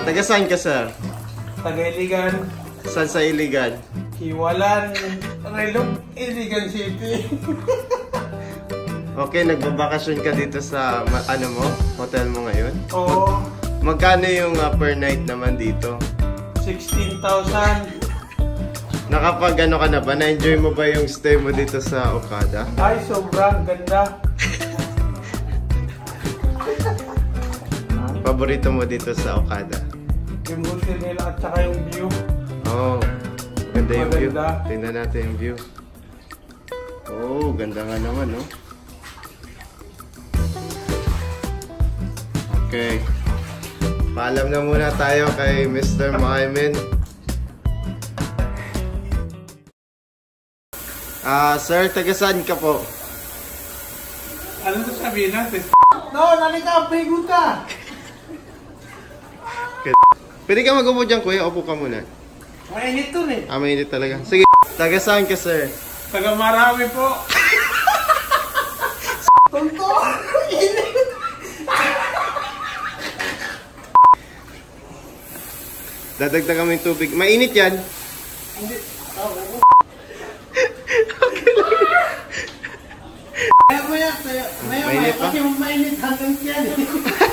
Taga saan ka, sir? Tagailigan, Saan sa Iligan? Hiwalan, Relog, Iligan City. Okay, nagbabakasyon ka dito sa, ano mo, hotel mo ngayon? Oo, Magkano yung ah, per night naman dito? 16,000. Nakapag ano ka na ba? Na-enjoy mo ba yung stay mo dito sa Okada? Ay, sobrang ganda. Paborito mo dito sa Okada? Yung hotel nila at saka yung view. Oh, ganda yung view. Tingnan natin yung view. Oh, ganda nga naman, no? Okay. Paalam na muna tayo kay Mr. Mohamed. Ah, sir, taga saan ka po? Ano to sabihin natin? No, nalika, pregunta. Pwede ka mag-upo dyan, kuya. Upo ka muna. Mainit to eh. Ah, mainit talaga. Sige, taga saan ka, sir? Taga marami po. Tonto! Dadagdag kami tubig. Mainit yan. Hindi. Maya, Mainit pa? kasi mainit hanggang yan eh.